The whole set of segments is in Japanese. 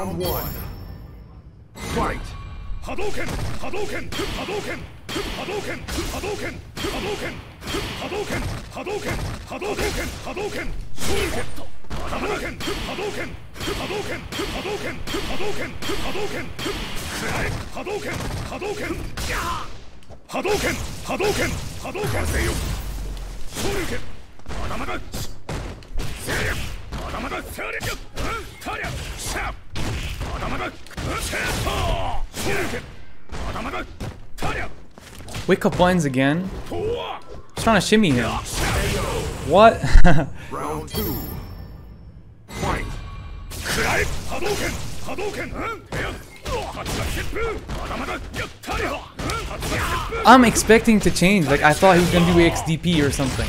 Round one. Fight. 波動拳波動拳波動拳波動拳波動拳波動拳波動拳波動拳波動拳波動 Wake up blinds again. Trying to shimmy him. What? Round two. I'm expecting to change, like I thought he was gonna do XDP or something.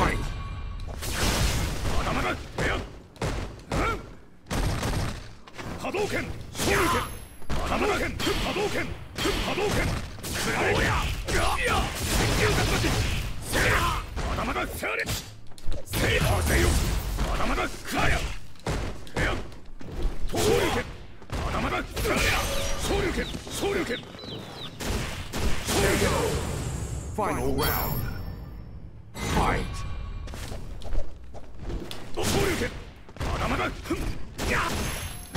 波動拳総力波動拳波動拳波動拳スラレキアキア石油格闘士セレ頭がセレセイバーセイヨ頭がクラヤヘア総ン頭がクラヤ総力総力総力 Final round.